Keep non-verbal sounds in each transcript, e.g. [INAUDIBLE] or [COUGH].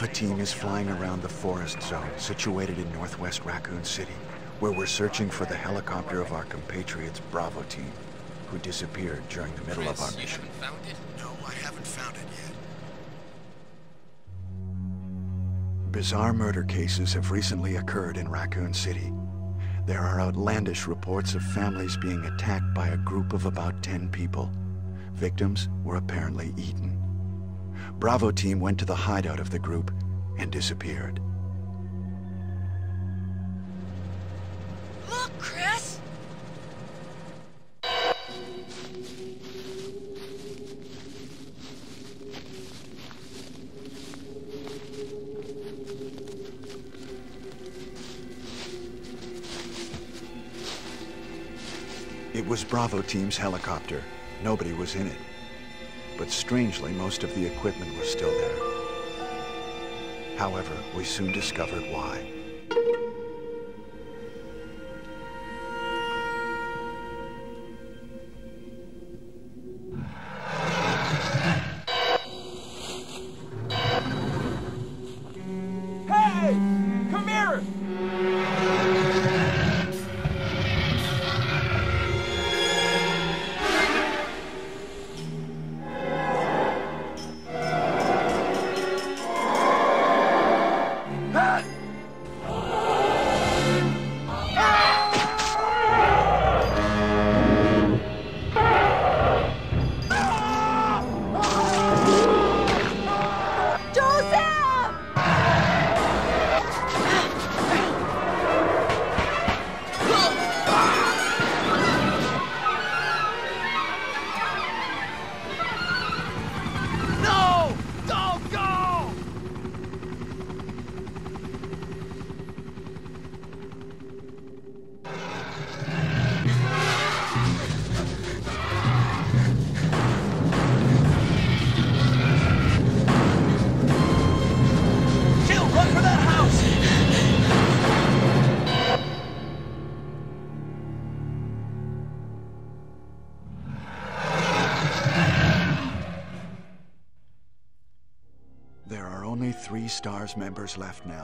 Alpha Team is flying around the forest zone situated in northwest Raccoon City, where we're searching for the helicopter of our compatriots Bravo Team, who disappeared during the middle Chris, of our mission. haven't found it? No, I haven't found it yet. Bizarre murder cases have recently occurred in Raccoon City. There are outlandish reports of families being attacked by a group of about 10 people. Victims were apparently eaten. Bravo team went to the hideout of the group and disappeared. Look, Chris! It was Bravo team's helicopter. Nobody was in it. But strangely, most of the equipment was still there. However, we soon discovered why. Left now.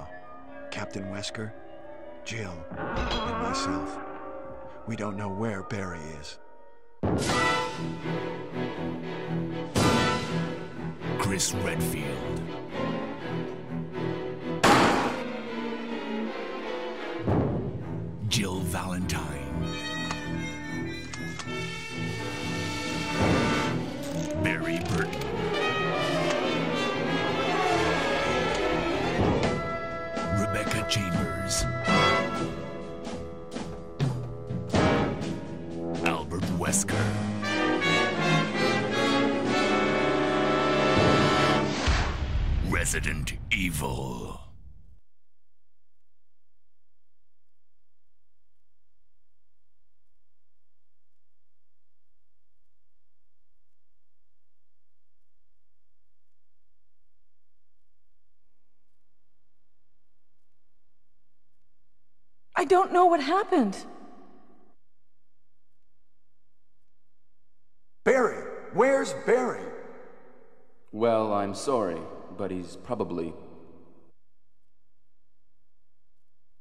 Don't know what happened. Barry! Where's Barry? Well, I'm sorry, but he's probably.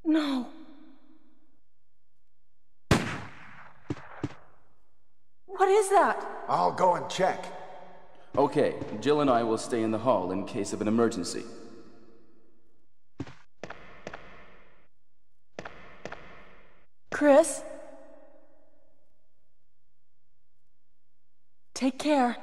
No. What is that? I'll go and check. Okay, Jill and I will stay in the hall in case of an emergency. Chris? Take care.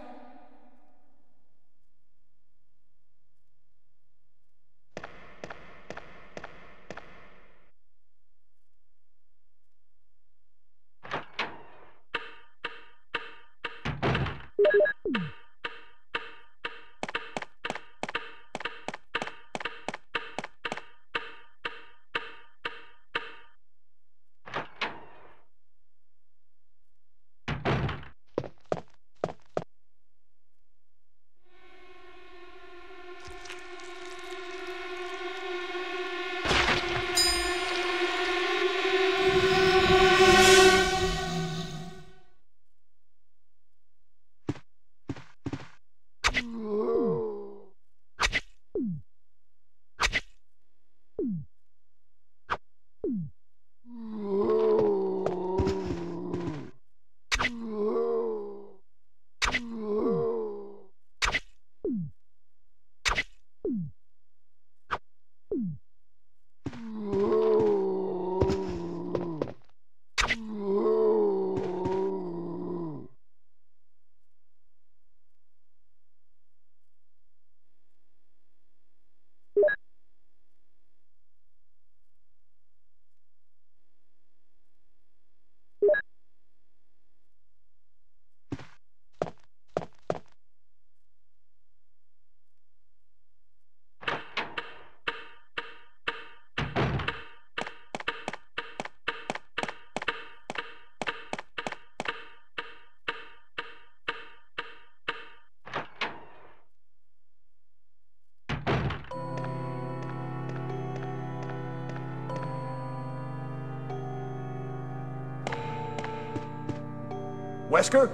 Wesker?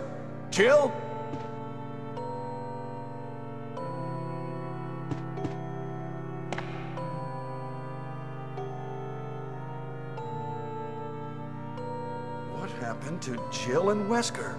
Jill? What happened to Jill and Wesker?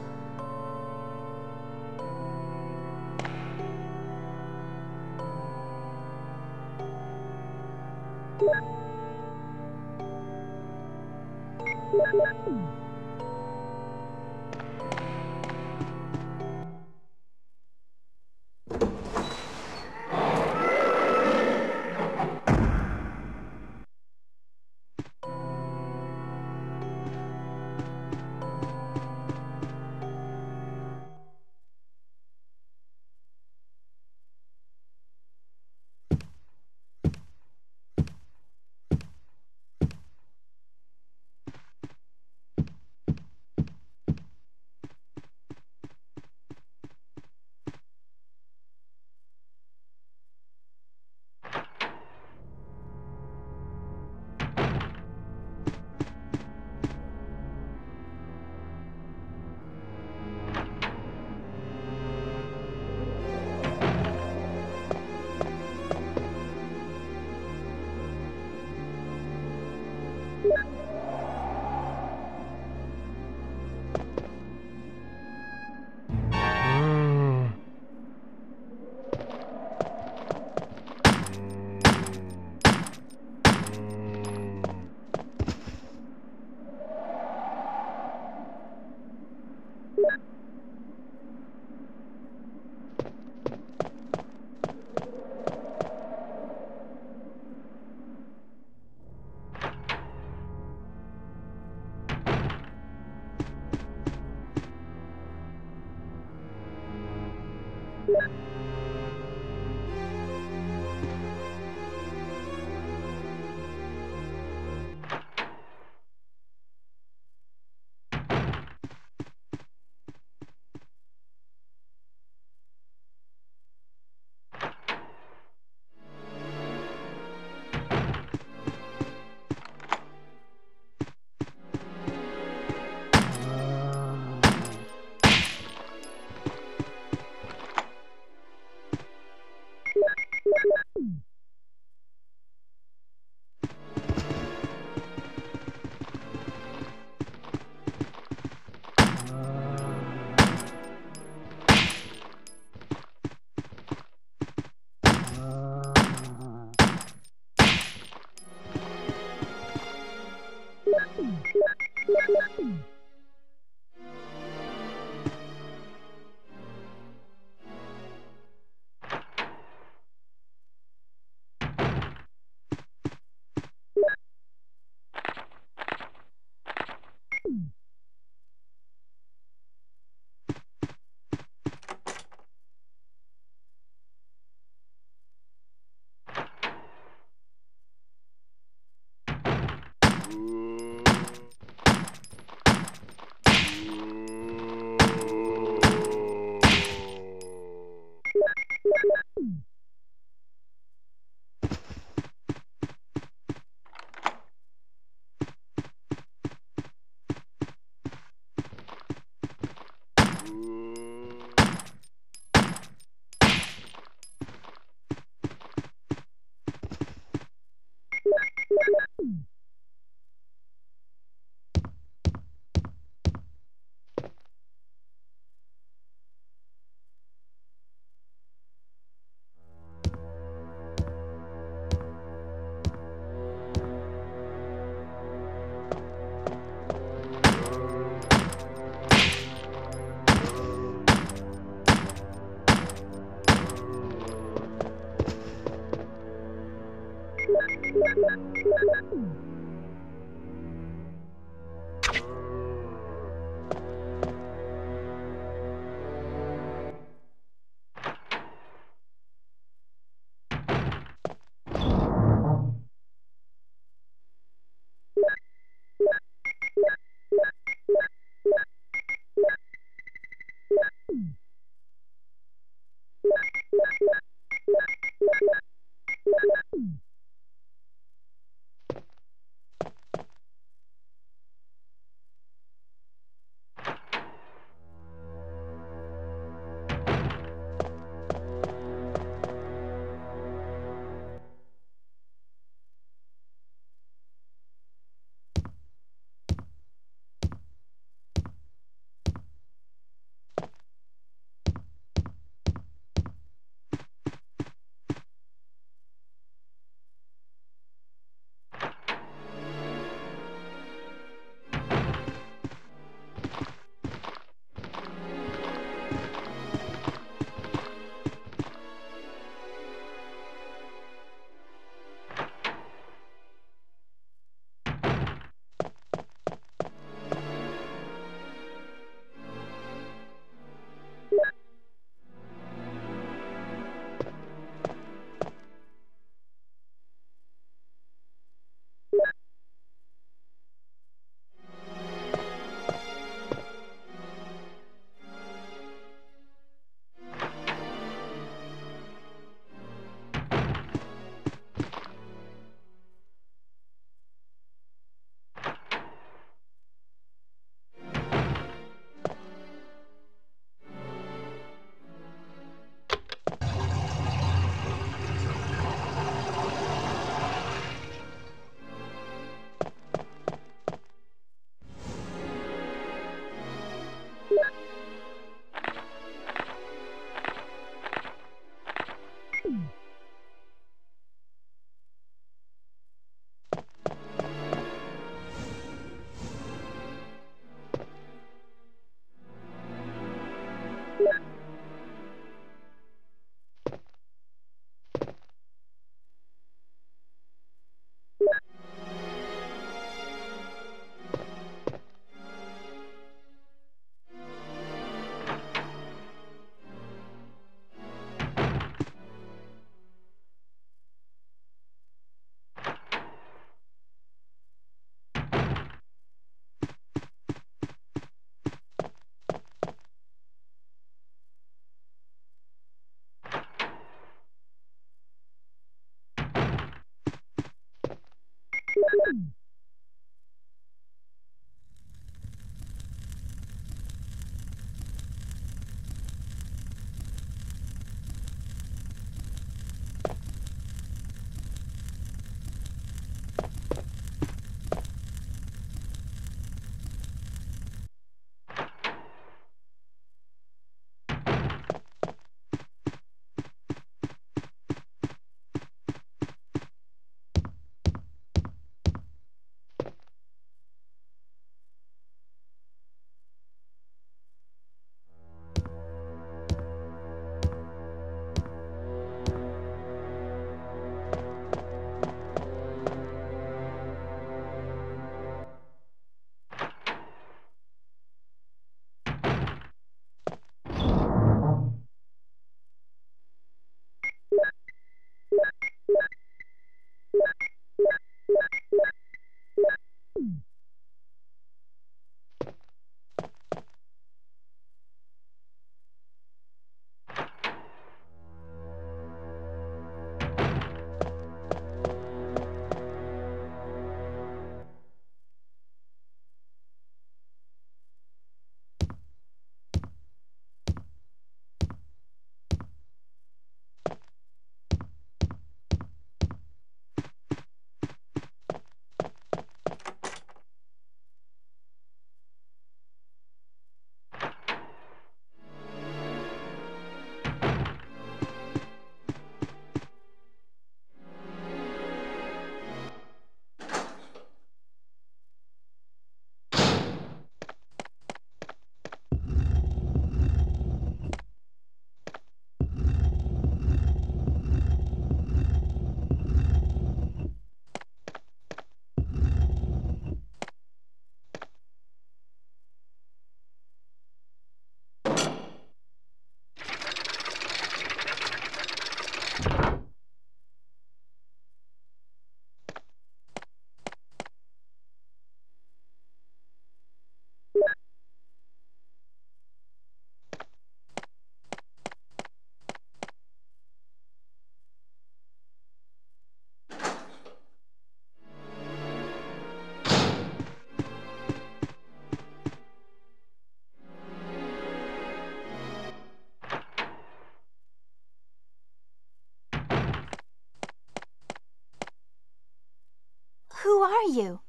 Are you?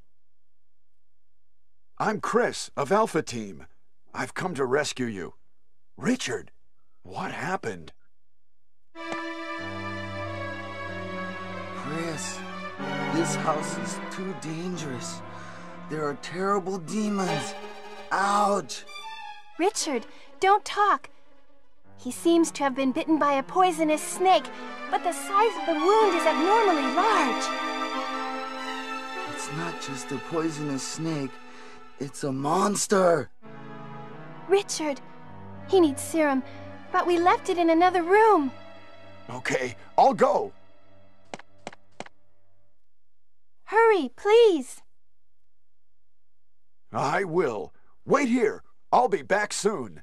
I'm Chris of Alpha Team. I've come to rescue you. Richard, what happened? Chris, this house is too dangerous. There are terrible demons. Ouch! Richard, don't talk. He seems to have been bitten by a poisonous snake, but the size of the wound is abnormally large. Just a poisonous snake, it's a monster. Richard, he needs serum, but we left it in another room. Okay, I'll go. Hurry, please. I will. Wait here. I'll be back soon.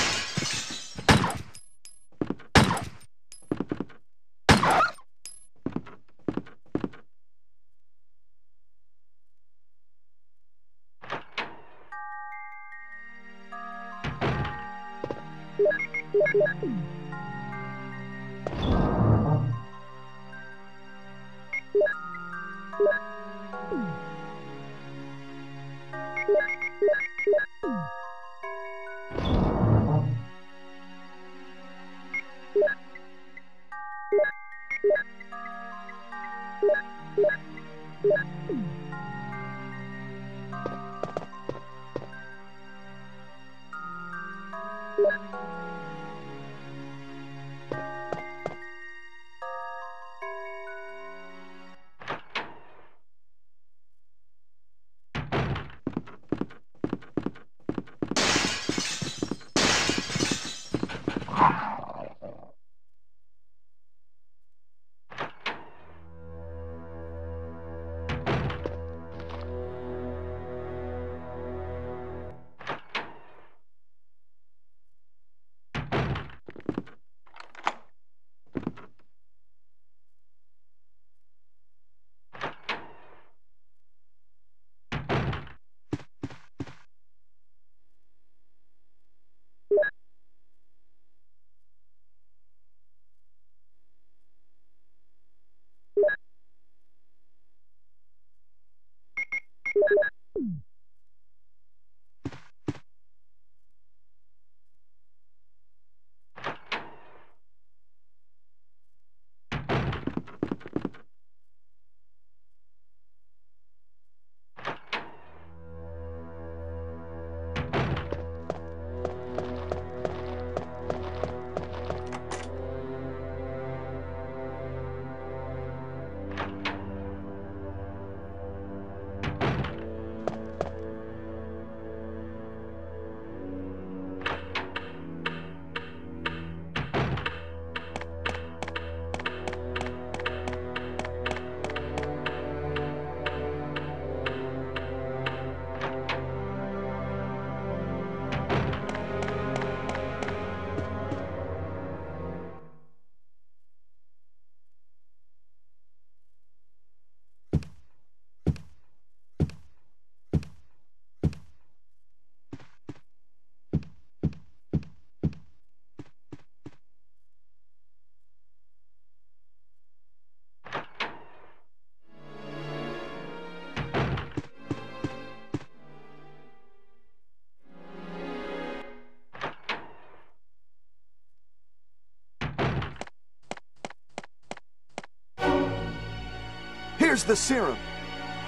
Here's the serum.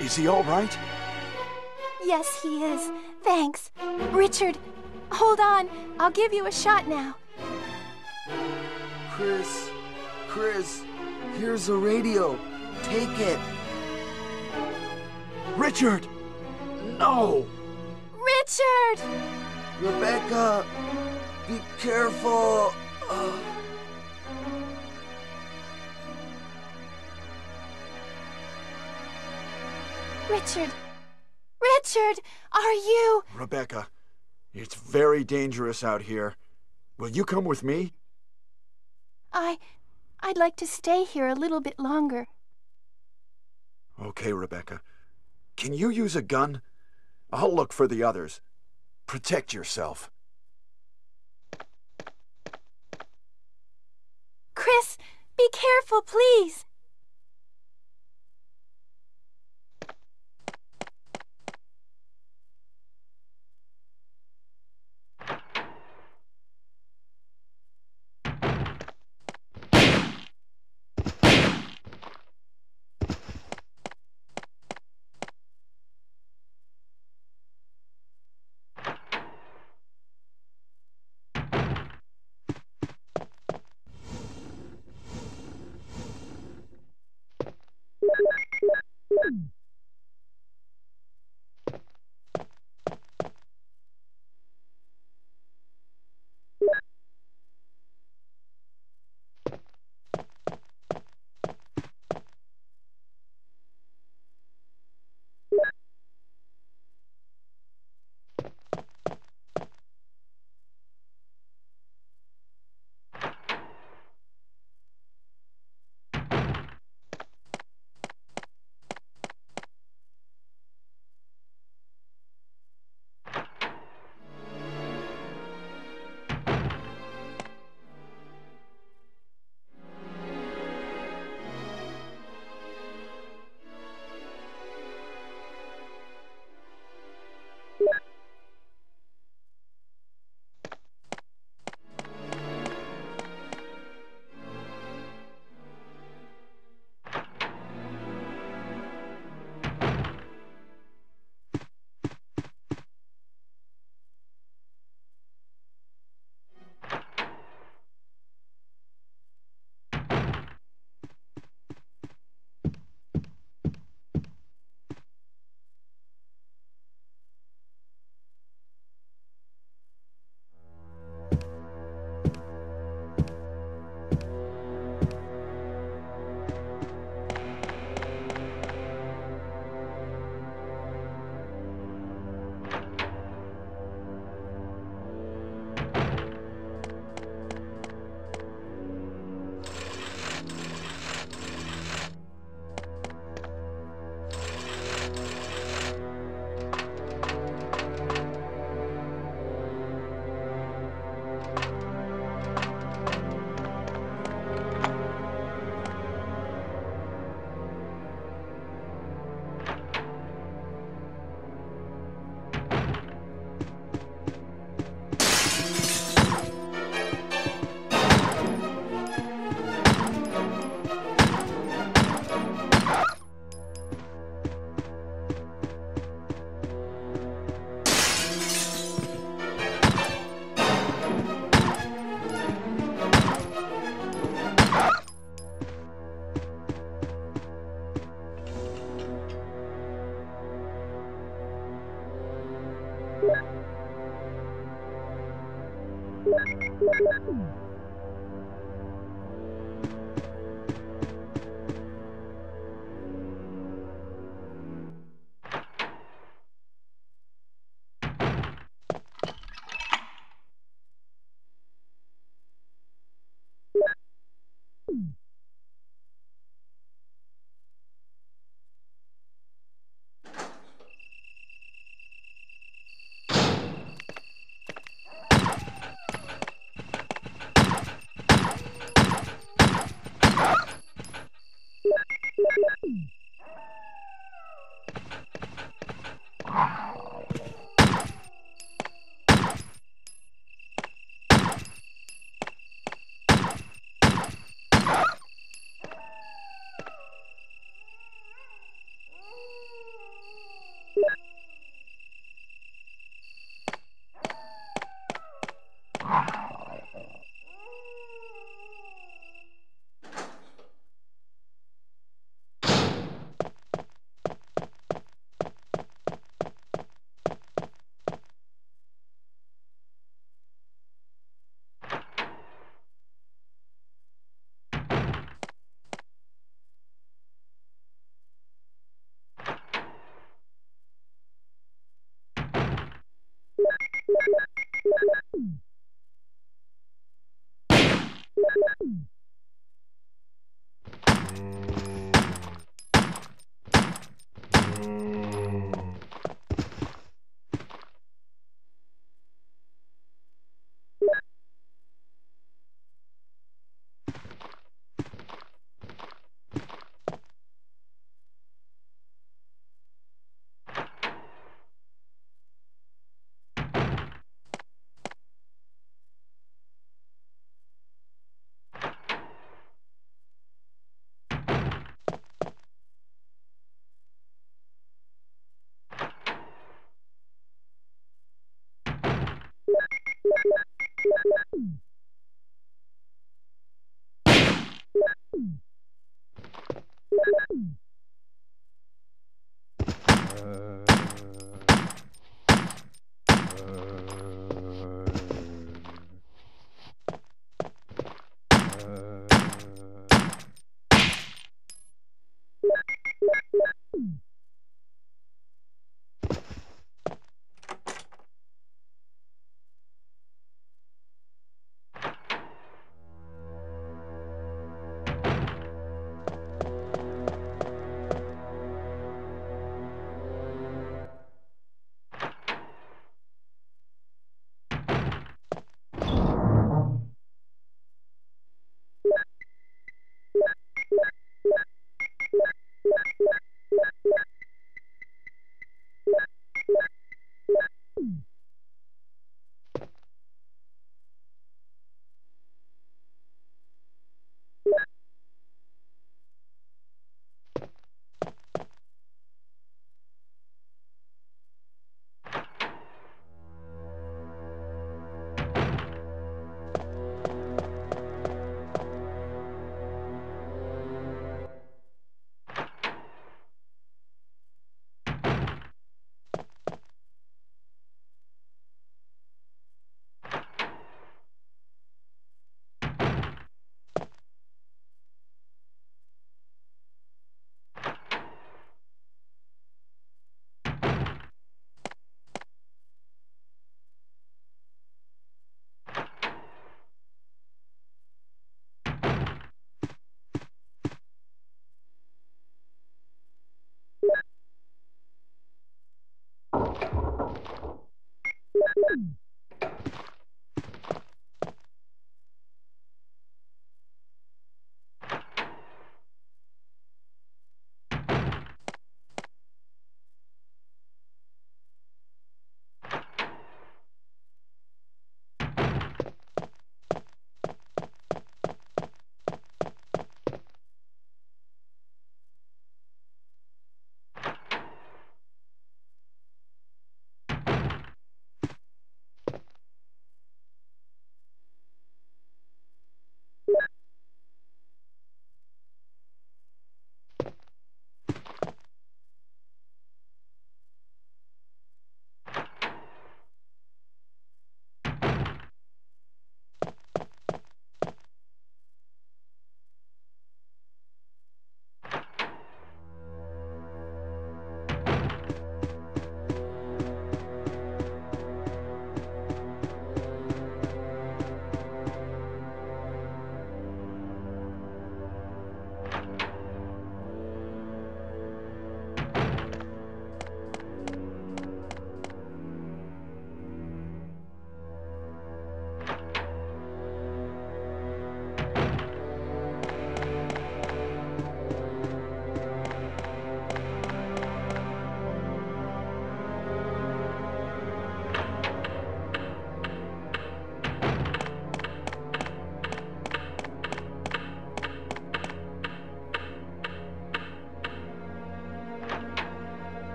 Is he all right? Yes, he is. Thanks. Richard, hold on. I'll give you a shot now. Chris, Chris, here's a radio. Take it. Richard! No! Richard! Rebecca, be careful. Uh, Richard! Richard! Are you. Rebecca, it's very dangerous out here. Will you come with me? I. I'd like to stay here a little bit longer. Okay, Rebecca. Can you use a gun? I'll look for the others. Protect yourself. Chris, be careful, please.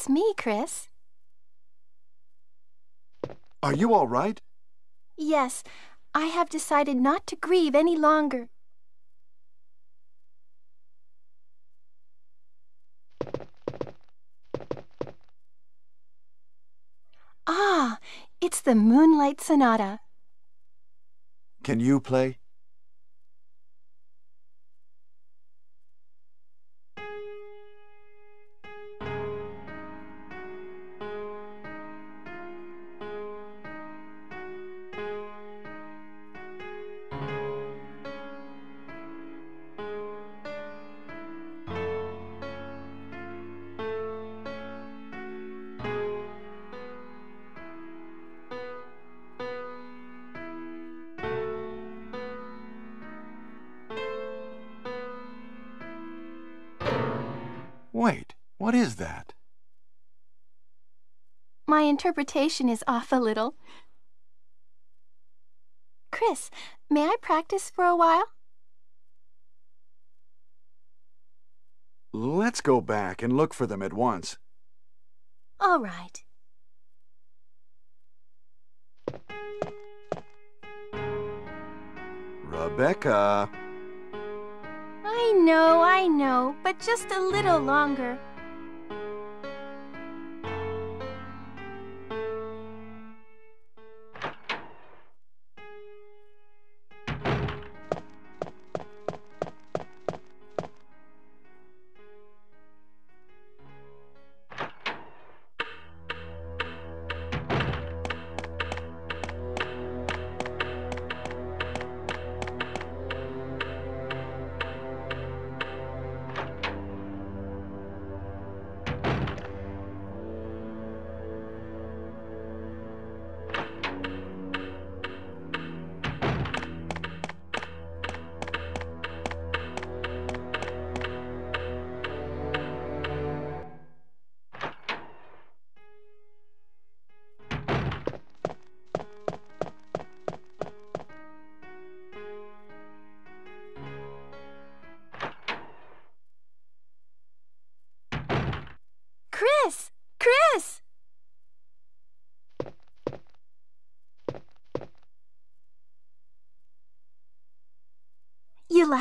It's me, Chris. Are you all right? Yes, I have decided not to grieve any longer. Ah, it's the Moonlight Sonata. Can you play? Interpretation is off a little. Chris, may I practice for a while? Let's go back and look for them at once. All right. Rebecca! I know, I know, but just a little longer.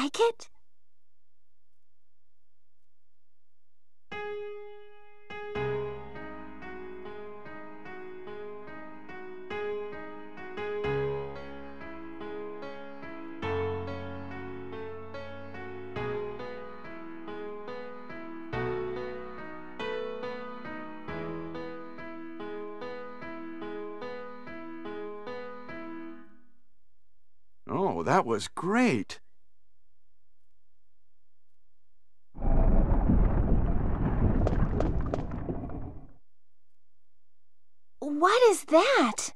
Like it? Oh, that was great. What is that?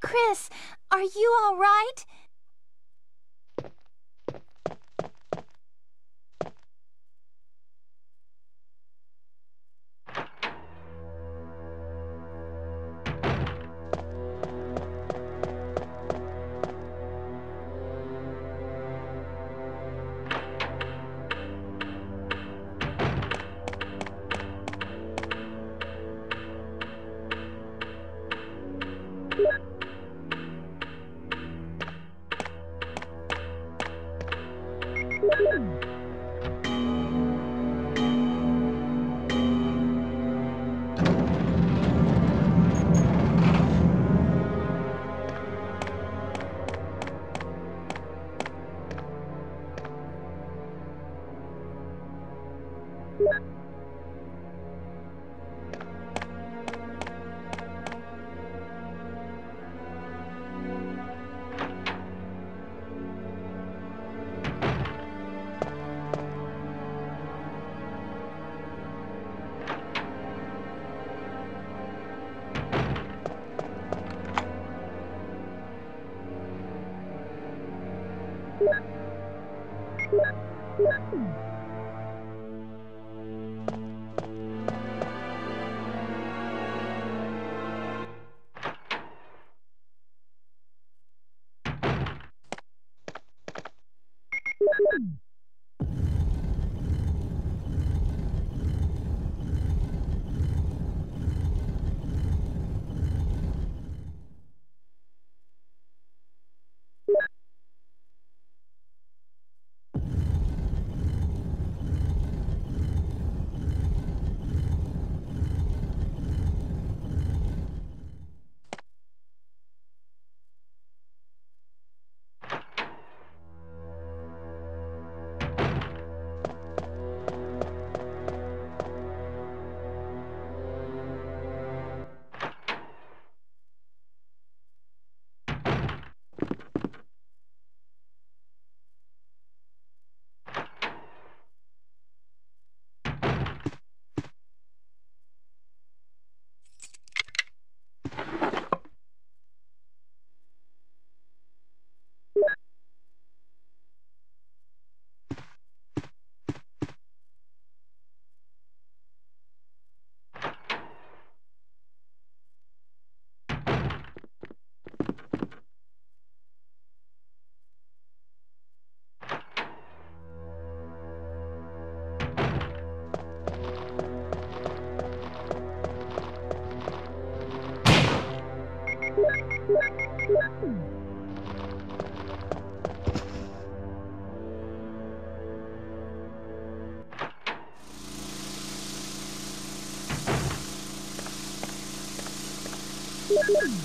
Chris, are you all right? you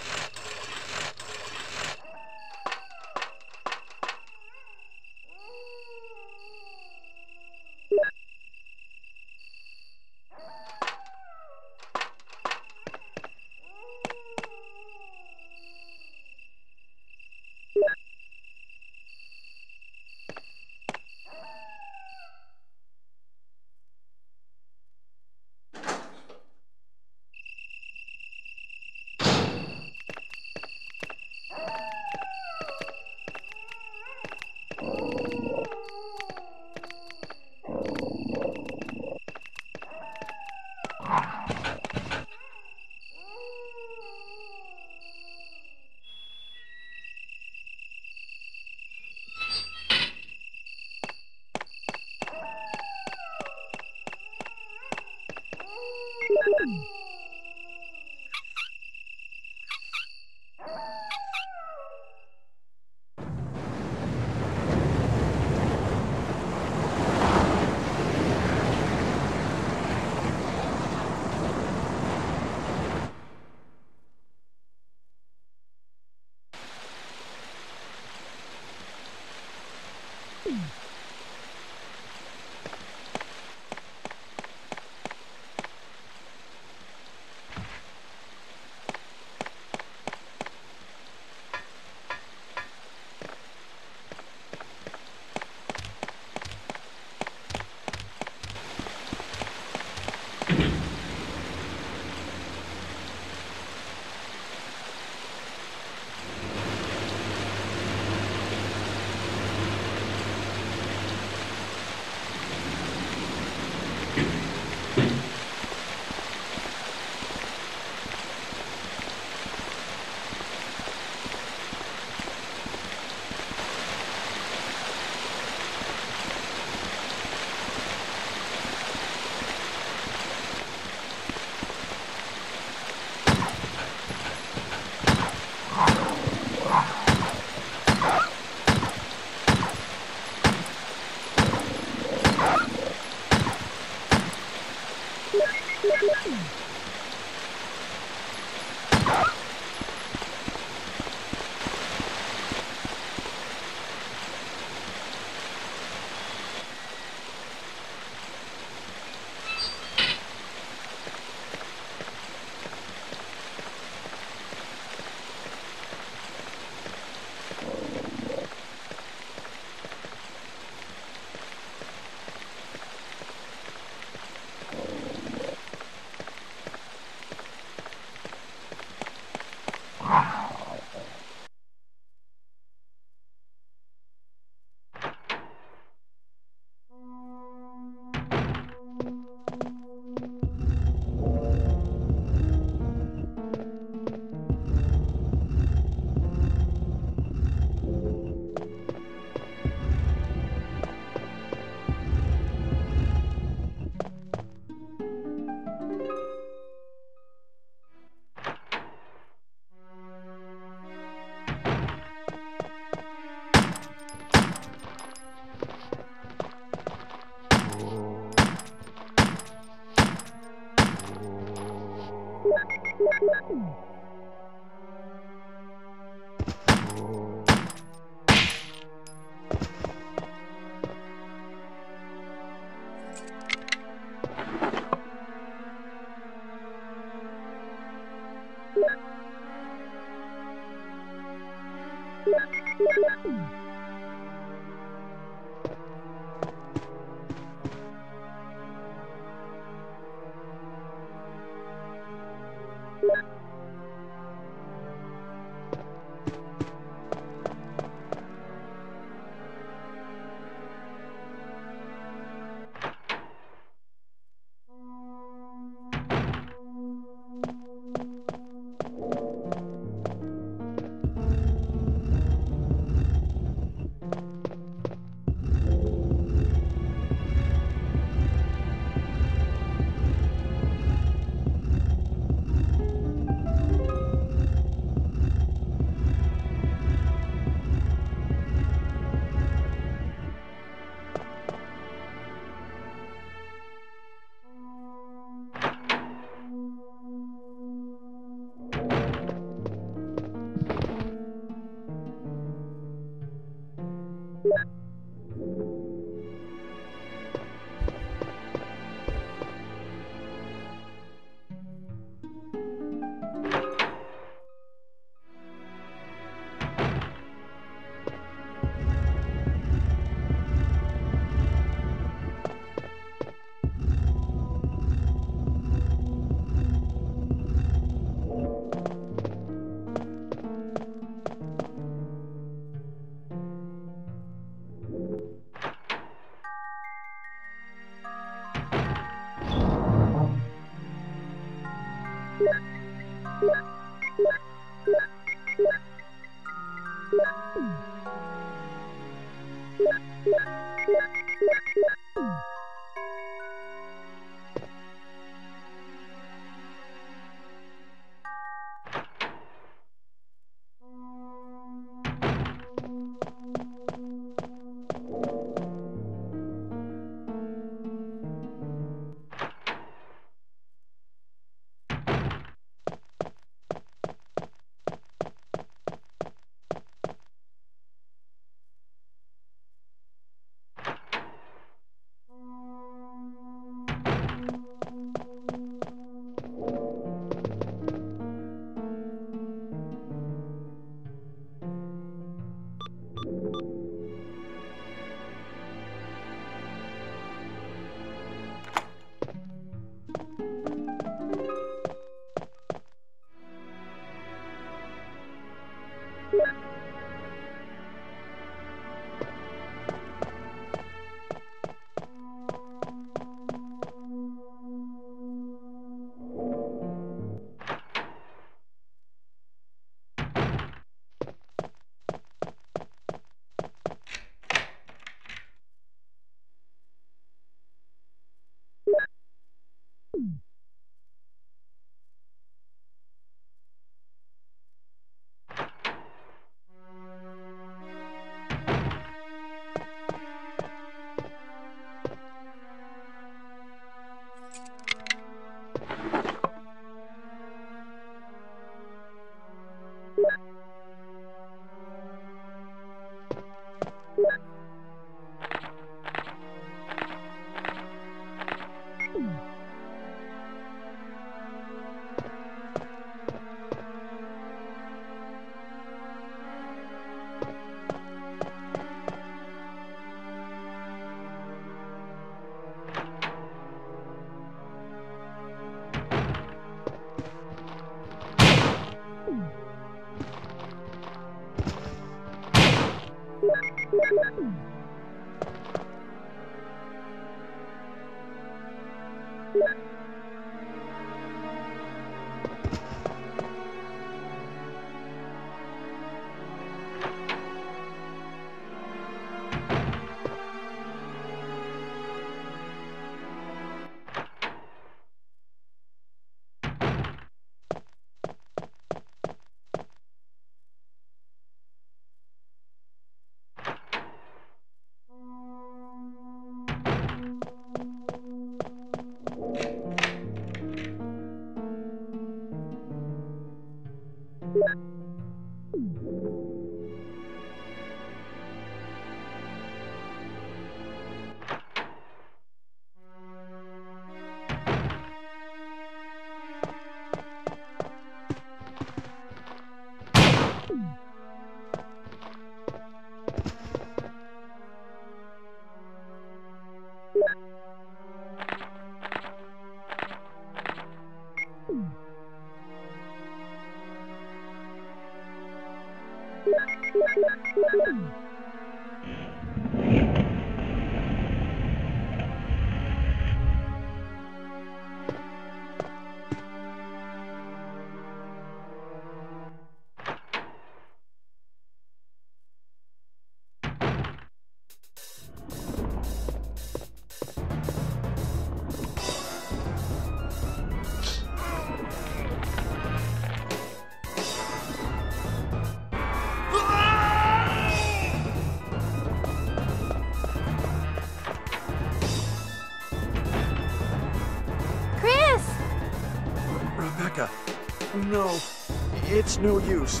no use.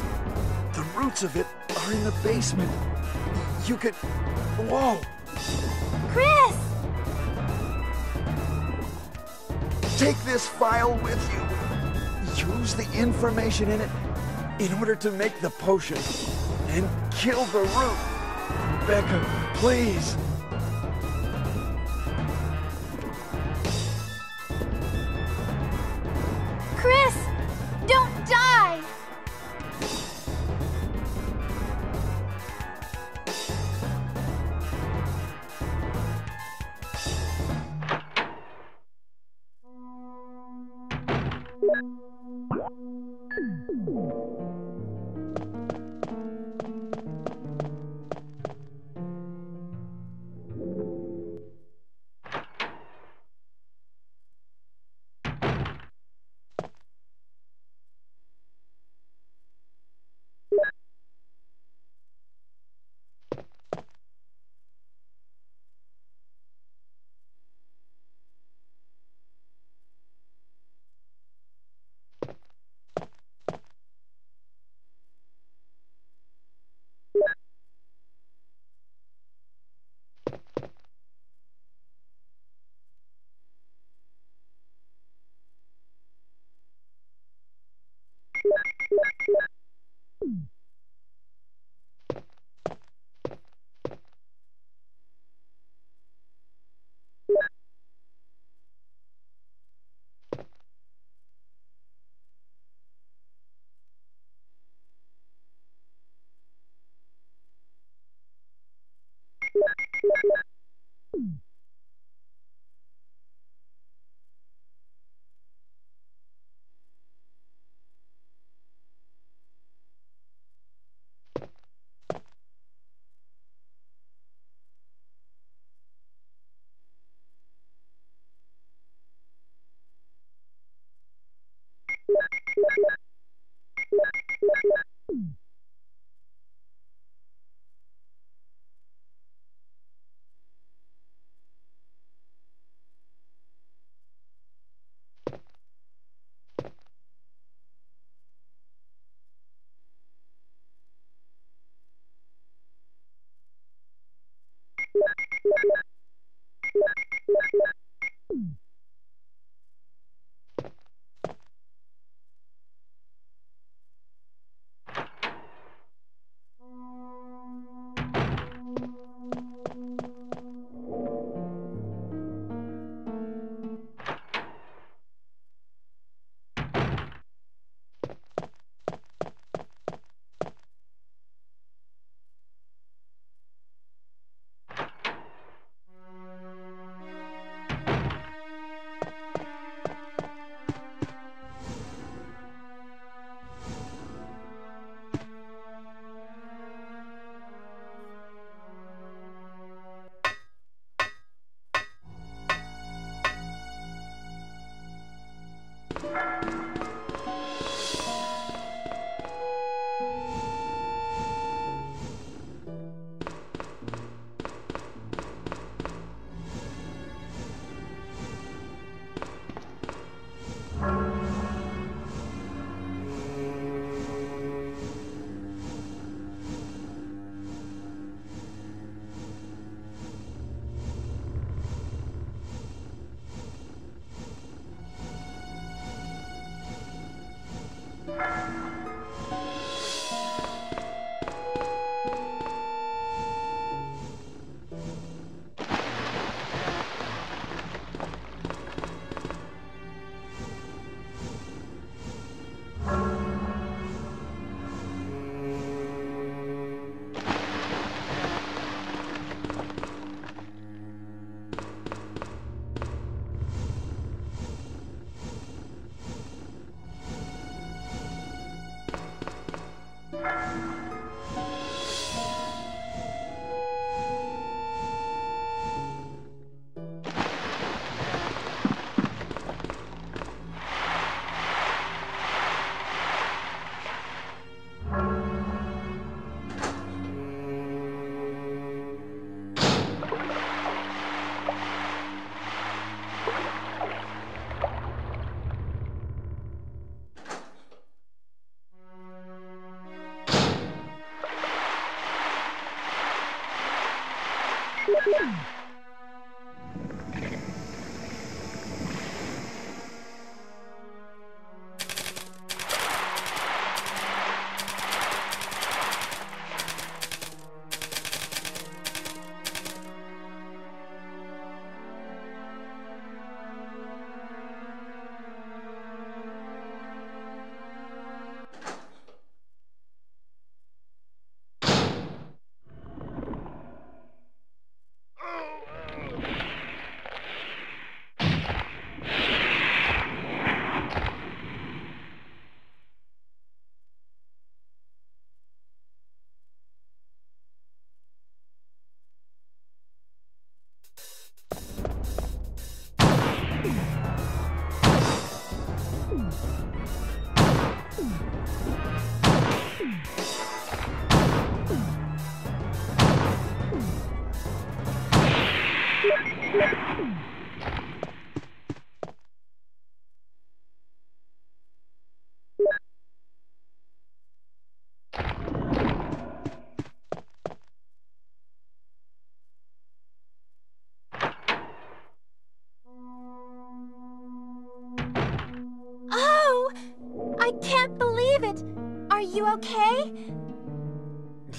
The roots of it are in the basement. You could. Whoa! Chris! Take this file with you. Use the information in it in order to make the potion and kill the root. Becca, please. You okay?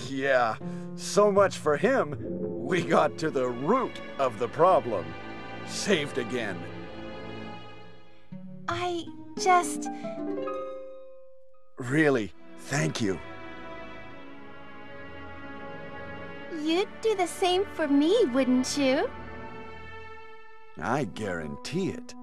Yeah, so much for him. We got to the root of the problem. Saved again. I just. Really, thank you. You'd do the same for me, wouldn't you? I guarantee it.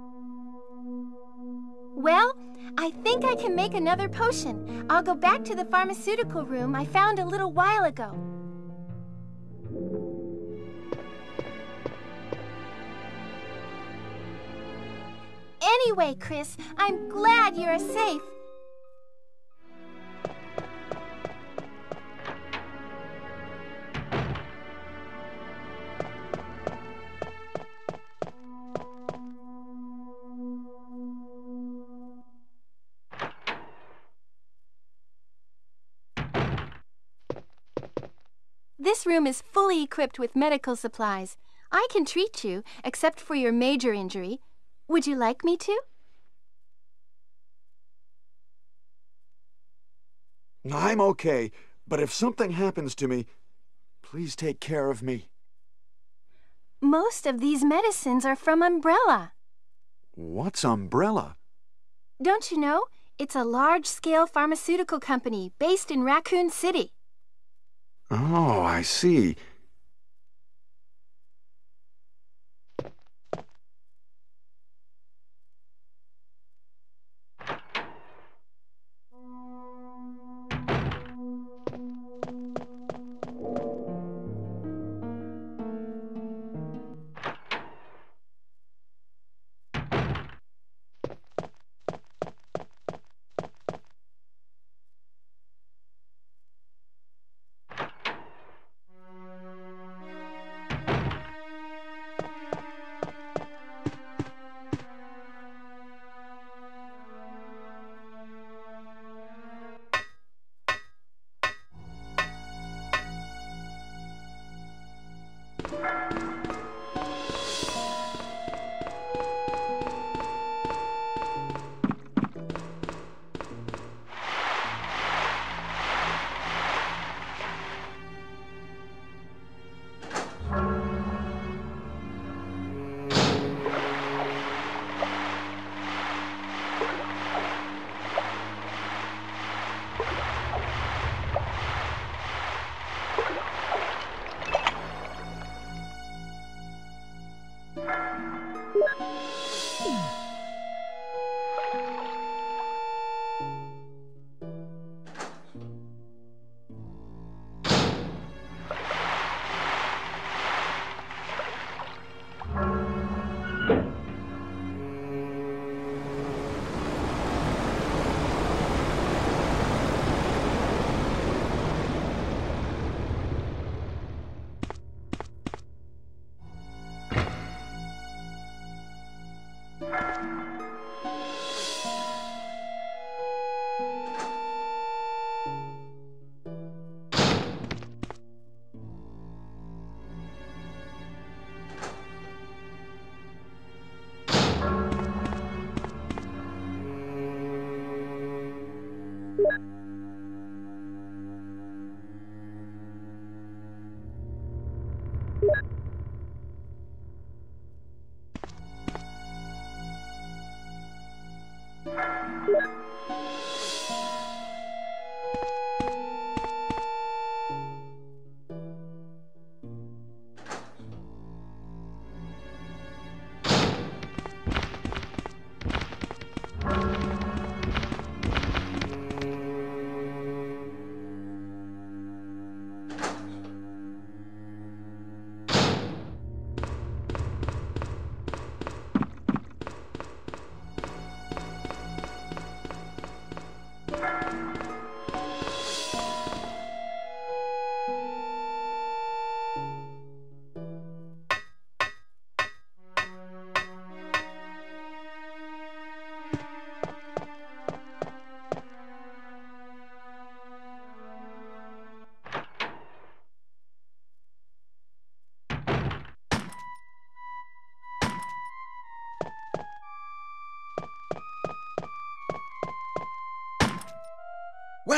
Can make another potion. I'll go back to the pharmaceutical room I found a little while ago. Anyway, Chris, I'm glad you're safe. This room is fully equipped with medical supplies. I can treat you, except for your major injury. Would you like me to? I'm okay, but if something happens to me, please take care of me. Most of these medicines are from Umbrella. What's Umbrella? Don't you know? It's a large scale pharmaceutical company based in Raccoon City. Oh, I see.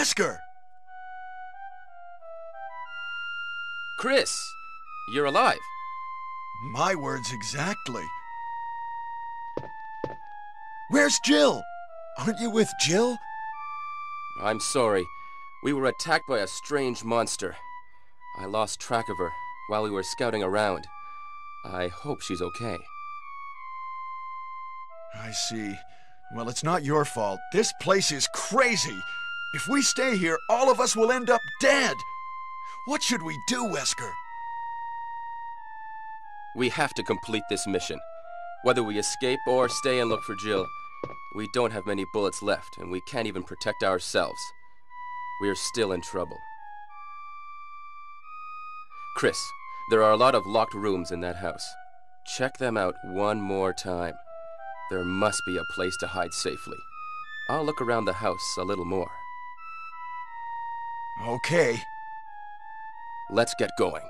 Wesker! Chris, you're alive. My words exactly. Where's Jill? Aren't you with Jill? I'm sorry. We were attacked by a strange monster. I lost track of her while we were scouting around. I hope she's okay. I see. Well, it's not your fault. This place is crazy. If we stay here, all of us will end up dead. What should we do, Wesker? We have to complete this mission. Whether we escape or stay and look for Jill, we don't have many bullets left, and we can't even protect ourselves. We are still in trouble. Chris, there are a lot of locked rooms in that house. Check them out one more time. There must be a place to hide safely. I'll look around the house a little more. Okay. Let's get going.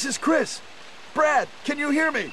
This is Chris. Brad, can you hear me?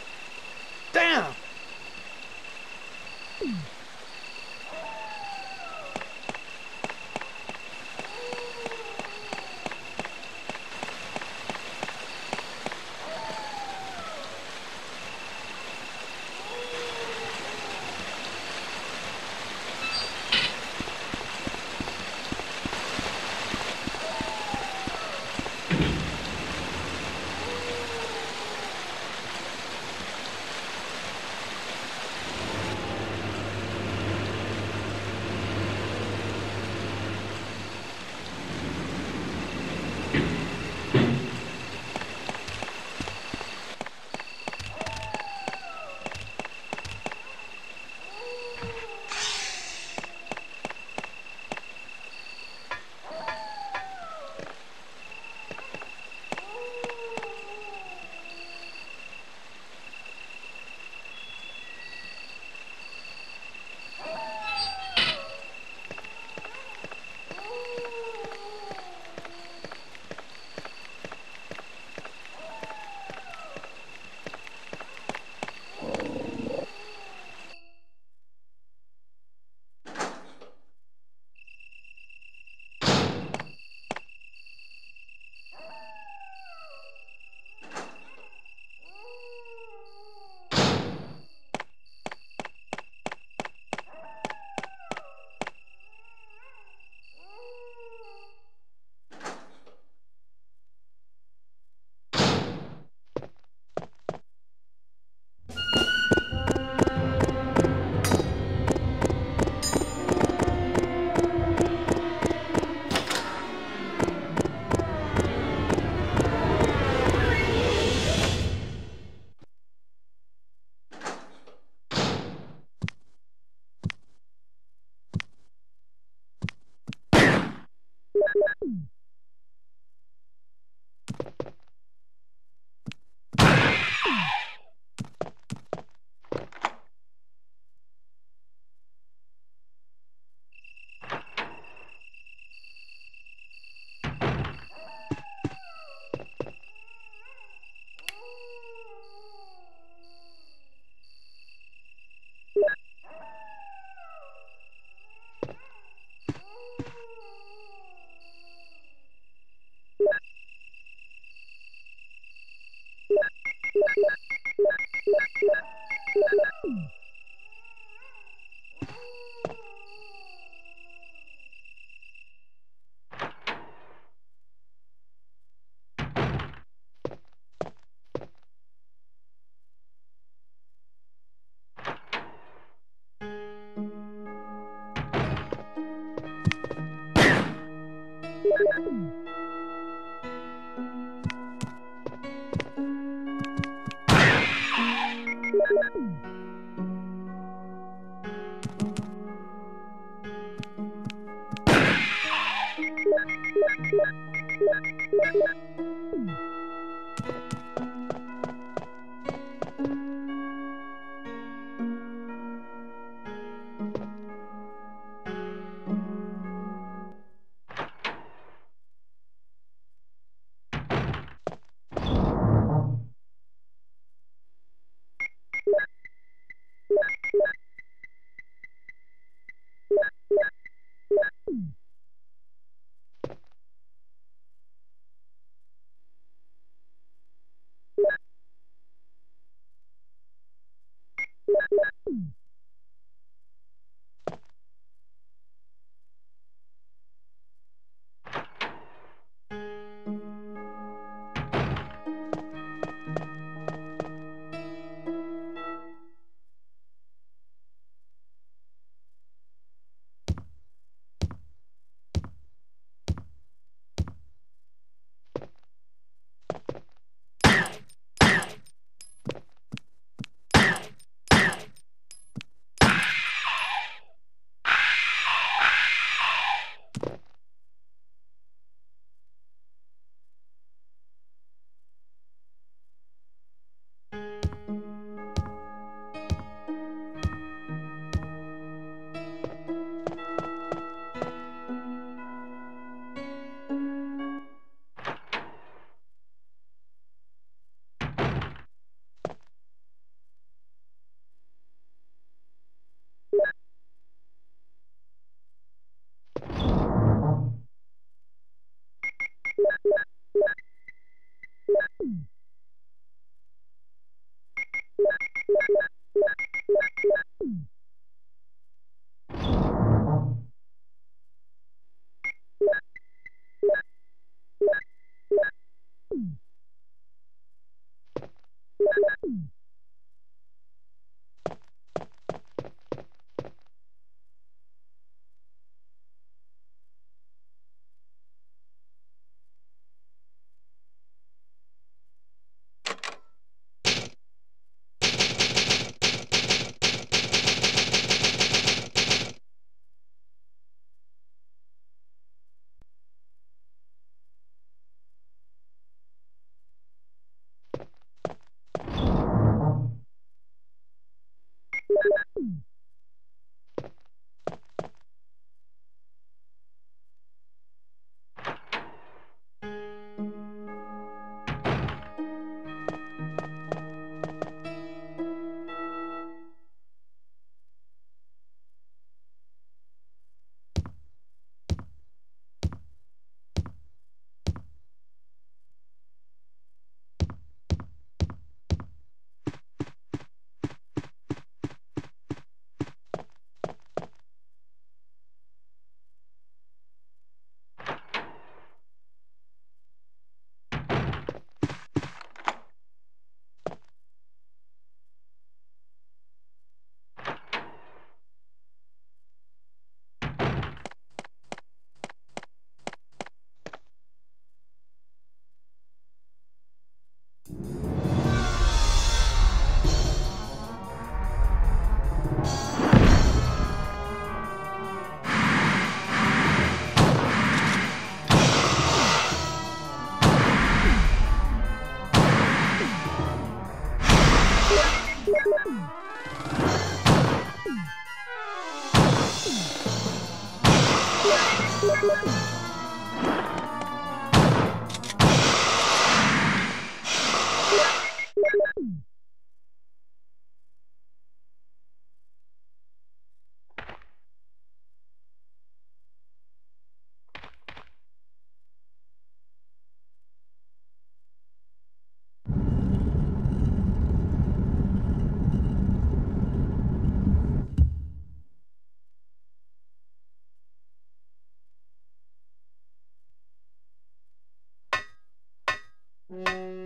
Mm-hmm.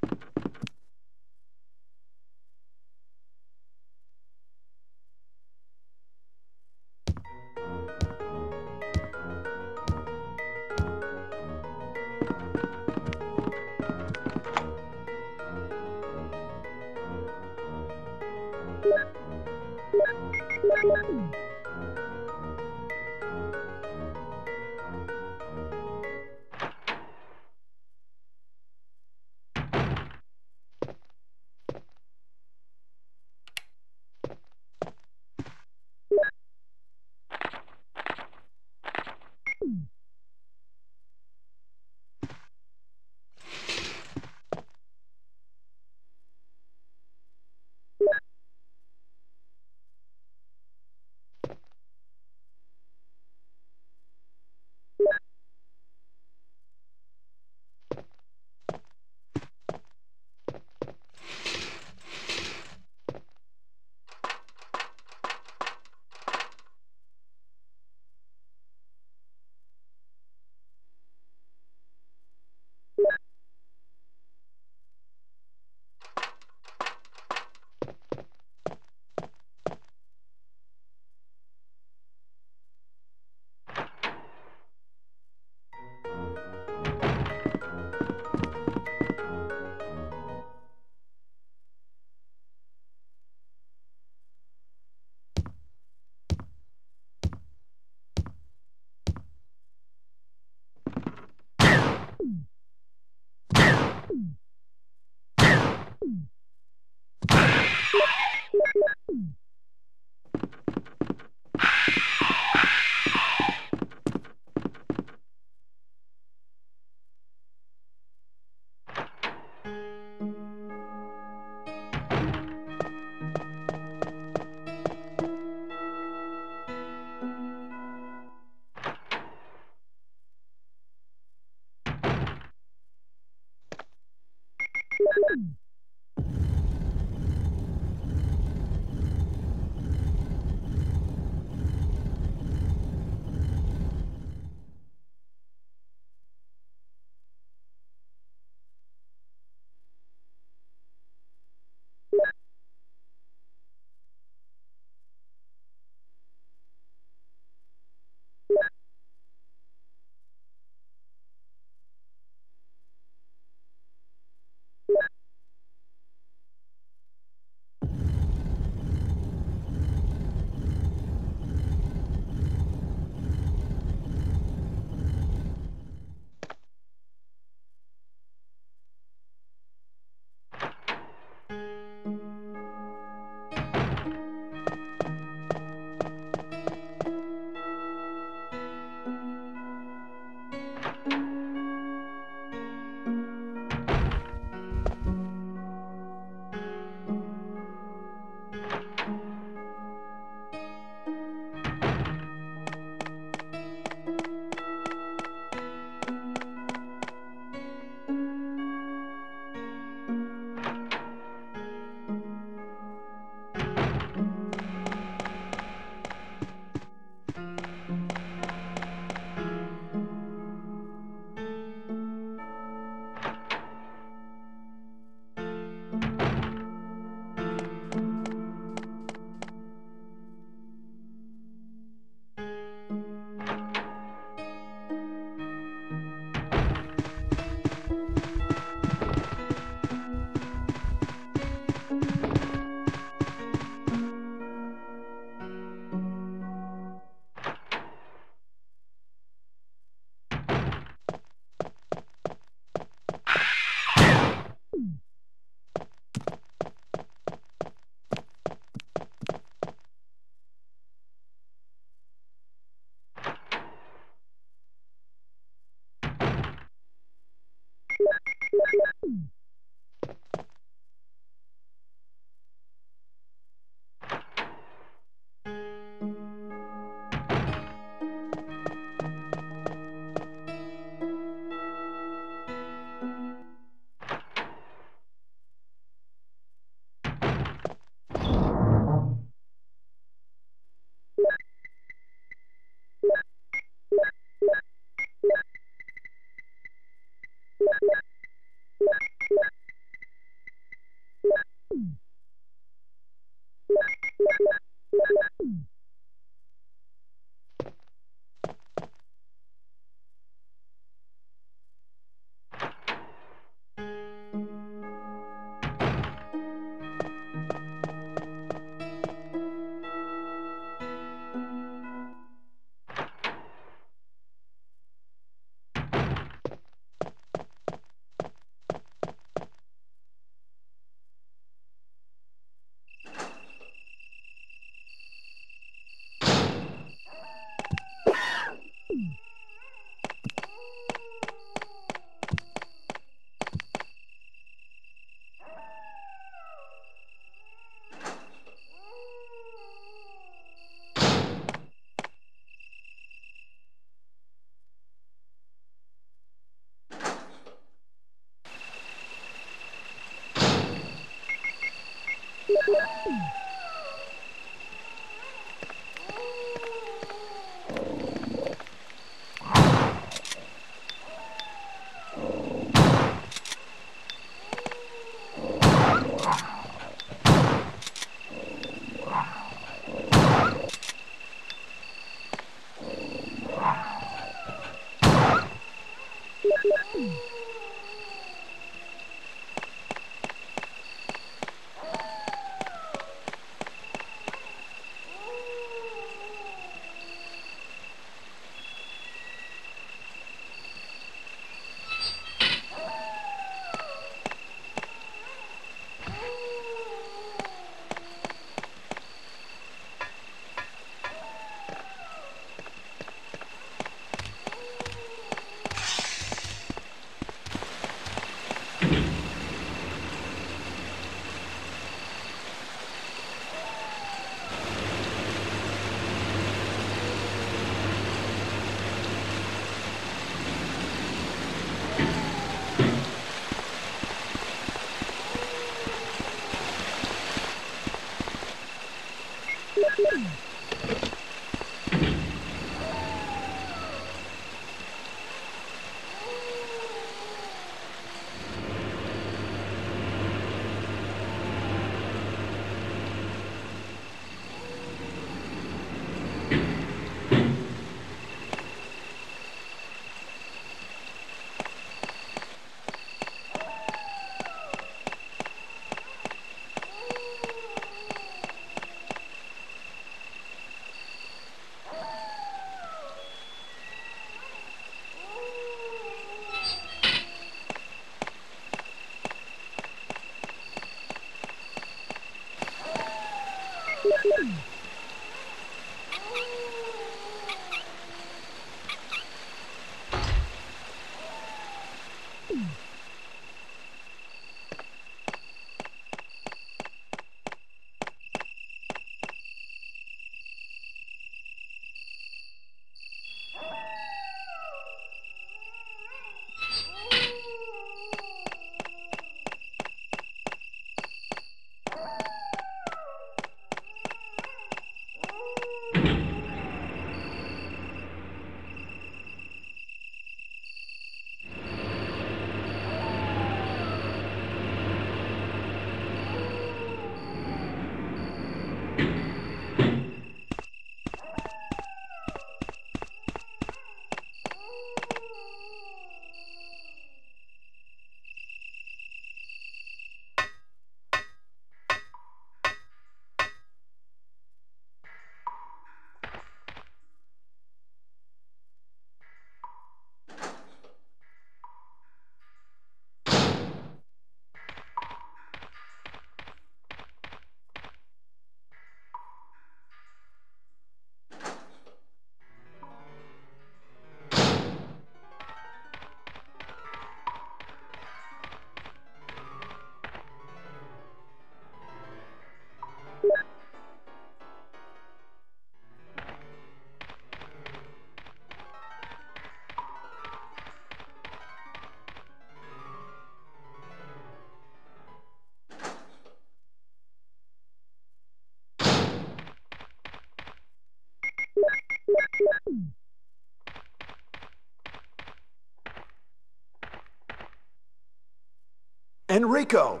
Enrico!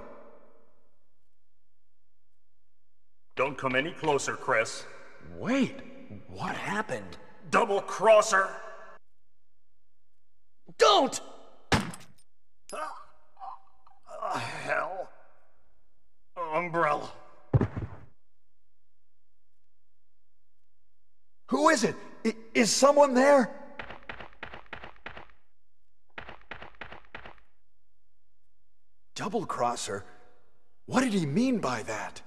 Don't come any closer, Chris. Wait, what happened? Double crosser! Don't! Uh, hell. Umbrella. Who is it? I- is someone there? Double crosser? What did he mean by that?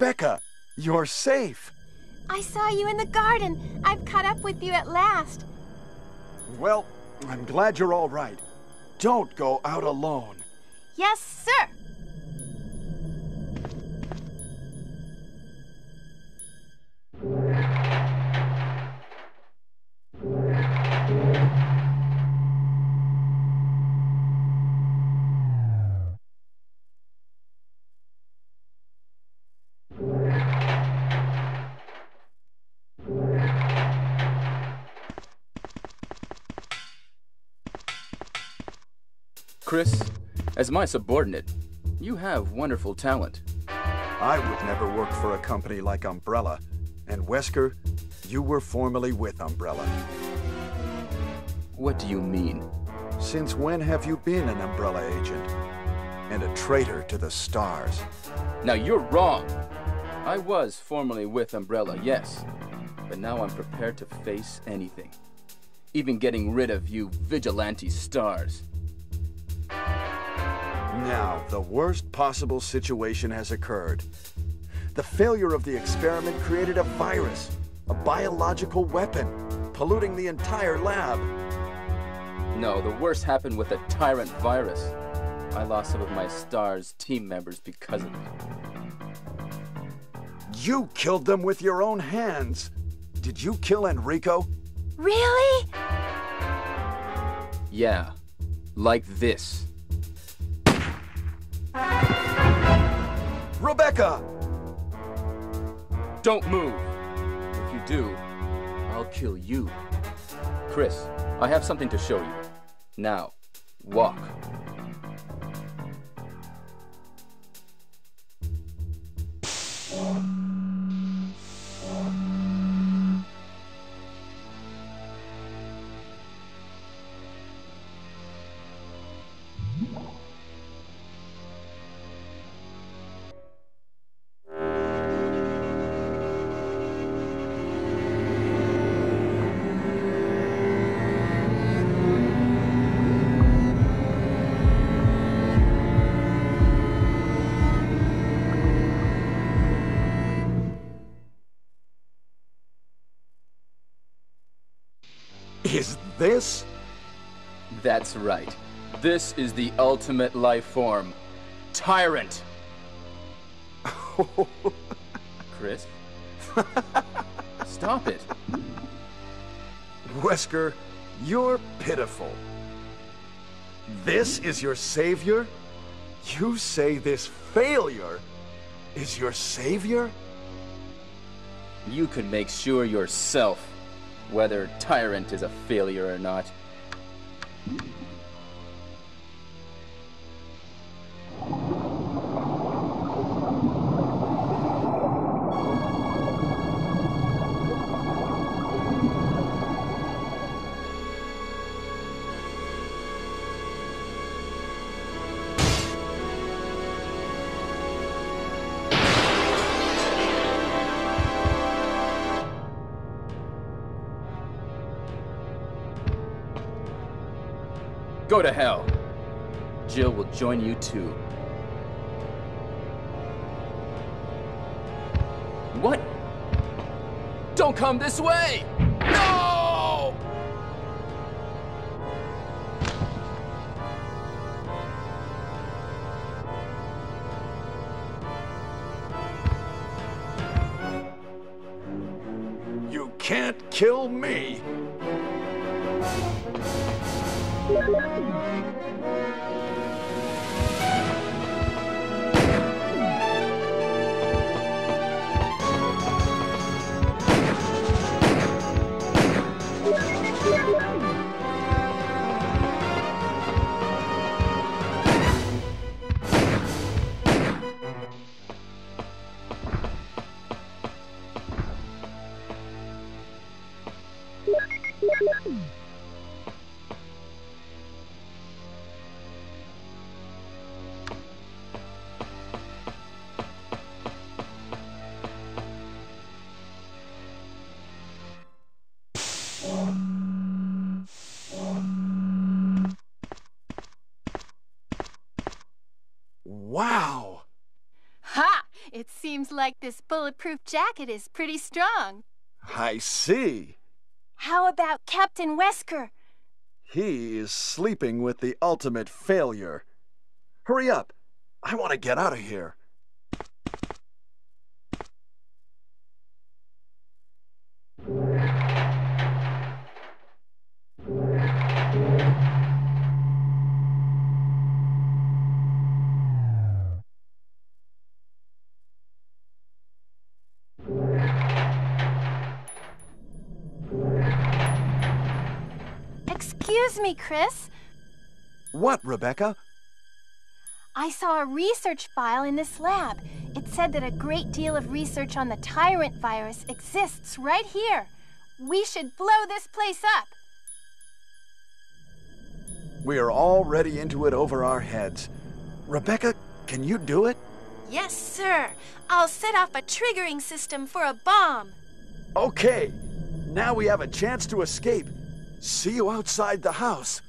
Rebecca, you're safe. I saw you in the garden. I've caught up with you at last. Well, I'm glad you're all right. Don't go out alone. Yes, sir. Chris, as my subordinate, you have wonderful talent. I would never work for a company like Umbrella. And Wesker, you were formerly with Umbrella. What do you mean? Since when have you been an Umbrella agent? And a traitor to the stars? Now you're wrong. I was formerly with Umbrella, yes. But now I'm prepared to face anything. Even getting rid of you vigilante stars. Now, the worst possible situation has occurred. The failure of the experiment created a virus, a biological weapon, polluting the entire lab. No, the worst happened with the Tyrant virus. I lost some of my STARS team members because of it. You killed them with your own hands. Did you kill Enrico? Really? Yeah, like this. Rebecca! Don't move! If you do, I'll kill you. Chris, I have something to show you. Now, walk. This? That's right. This is the ultimate life form. Tyrant! [LAUGHS] Chris? Stop it. Wesker, you're pitiful. This is your savior? You say this failure is your savior? You can make sure yourself whether Tyrant is a failure or not. Go to hell. Jill will join you too. What? Don't come this way! Bulletproof jacket is pretty strong. I see. How about Captain Wesker? He is sleeping with the ultimate failure. Hurry up. I want to get out of here. Excuse me, Chris. What, Rebecca? I saw a research file in this lab. It said that a great deal of research on the tyrant virus exists right here. We should blow this place up. We are already into it over our heads. Rebecca, can you do it? Yes, sir. I'll set off a triggering system for a bomb. Okay. Now we have a chance to escape. See you outside the house.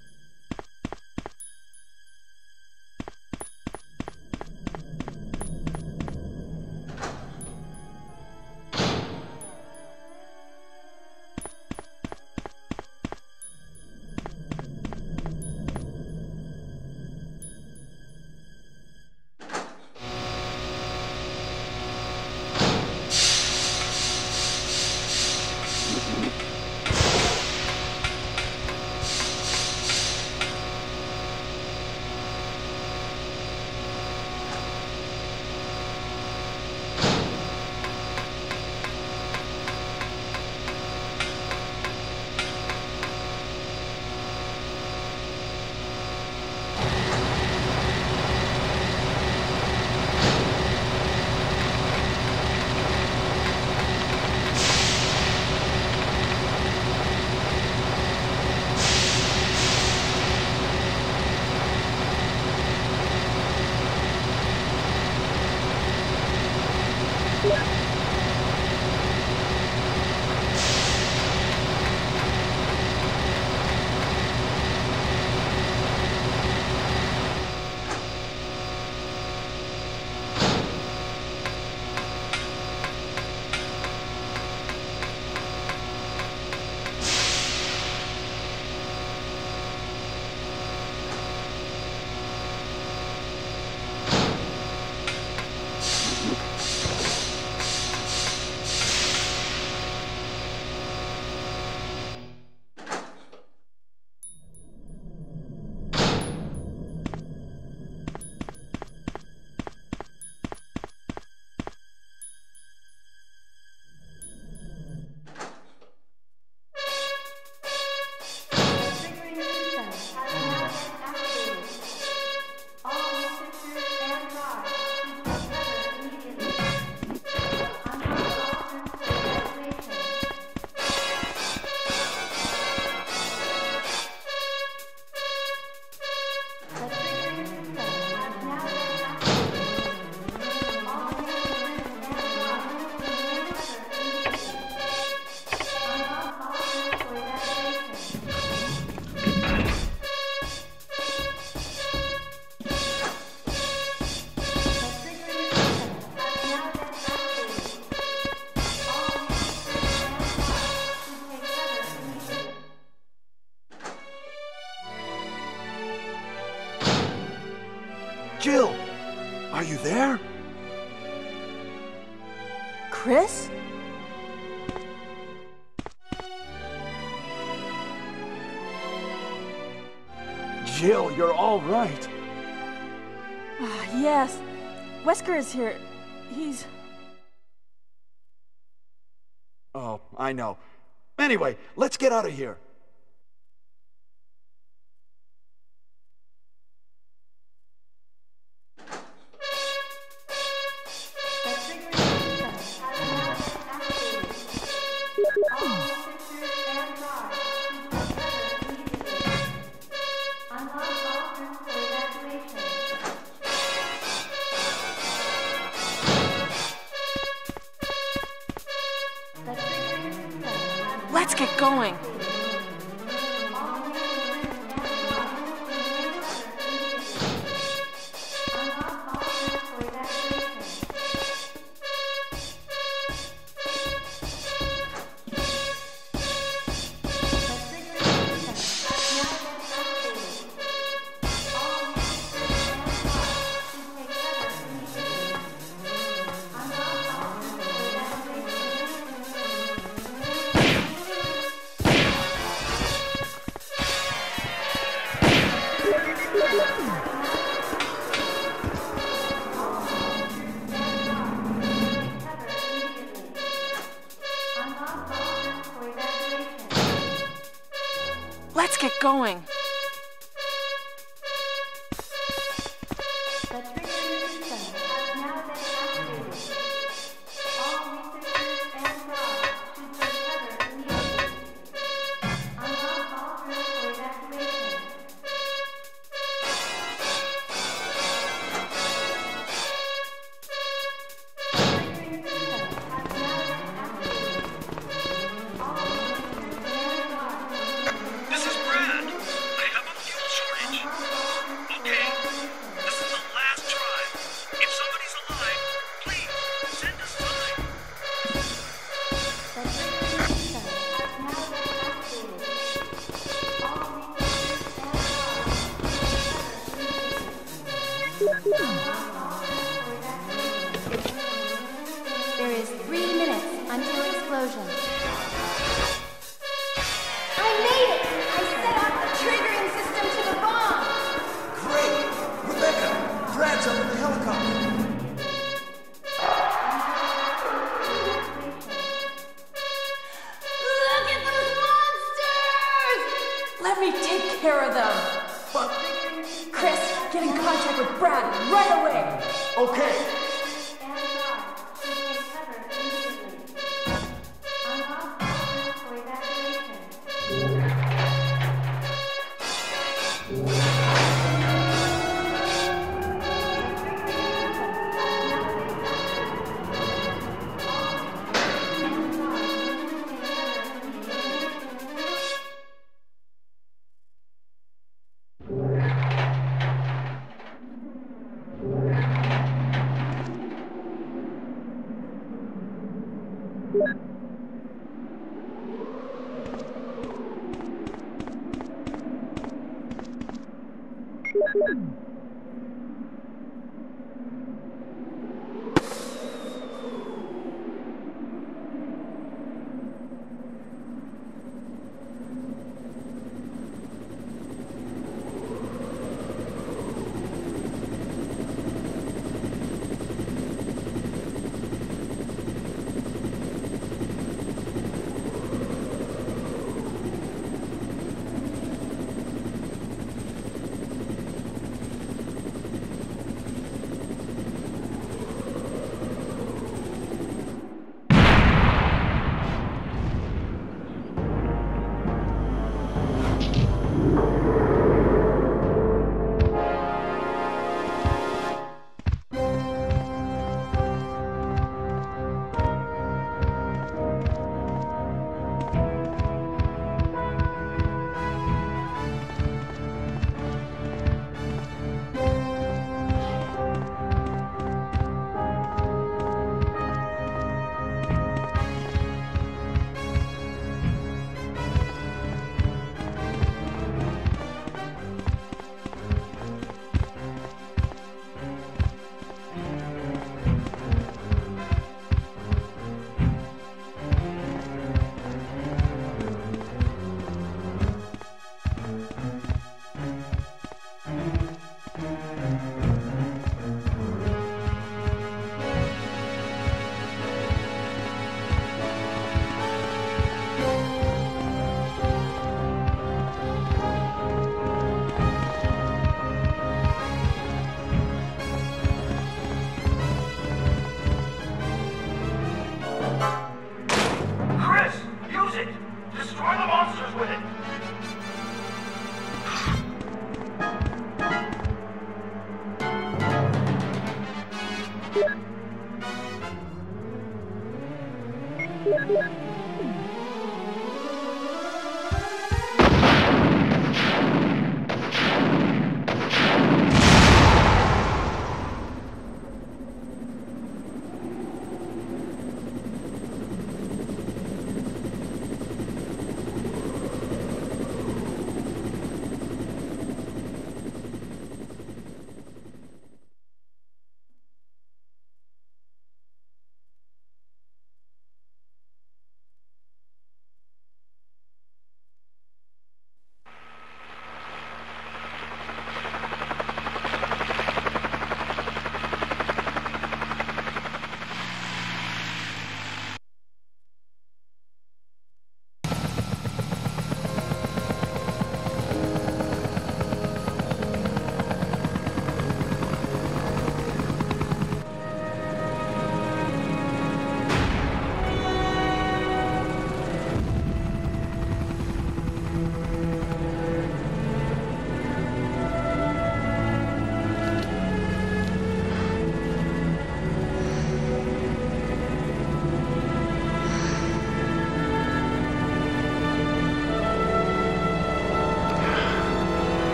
Wesker is here.